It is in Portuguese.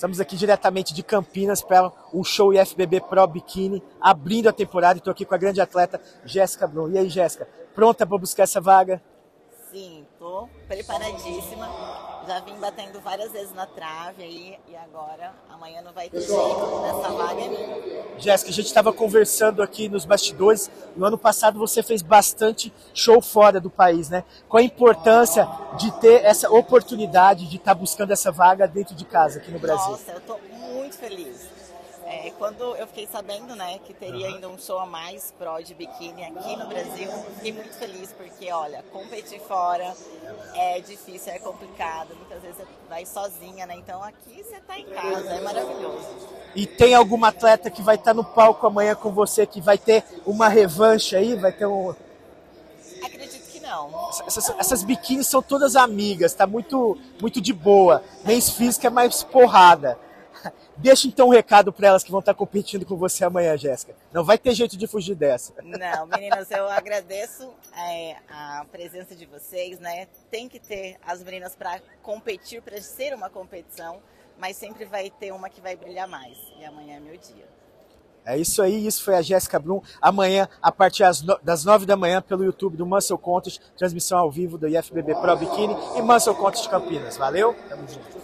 Estamos aqui diretamente de Campinas para o show IFBB Pro Bikini, abrindo a temporada. Estou aqui com a grande atleta Jéssica Blum. E aí, Jéssica, pronta para buscar essa vaga? Sim, tô preparadíssima. Já vim batendo várias vezes na trave aí e agora amanhã não vai ter jeito. Essa vaga é minha. Jéssica, a gente estava conversando aqui nos bastidores. No ano passado você fez bastante show fora do país, né? Qual a importância de ter essa oportunidade de estar tá buscando essa vaga dentro de casa aqui no Brasil? Nossa, eu tô muito feliz. É, quando eu fiquei sabendo, né, que teria ainda um show a mais pro de biquíni aqui no Brasil, fiquei muito feliz porque, olha, competir fora é difícil, é complicado, muitas vezes você vai sozinha, né? Então aqui você tá em casa, é maravilhoso. E tem alguma atleta que vai estar tá no palco amanhã com você que vai ter uma revanche aí, vai ter um Acredito que não. Essas, essas biquínis são todas amigas, tá muito muito de boa. Men's física é mais porrada. Deixa então um recado para elas que vão estar competindo com você amanhã, Jéssica. Não vai ter jeito de fugir dessa. Não, meninas, eu agradeço é, a presença de vocês, né? Tem que ter as meninas para competir, para ser uma competição, mas sempre vai ter uma que vai brilhar mais. E amanhã é meu dia. É isso aí, isso foi a Jéssica Blum. Amanhã, a partir das nove da manhã, pelo YouTube do Muscle Contest, transmissão ao vivo do IFBB Pro Bikini e Muscle Contest Campinas. Valeu? Tamo junto.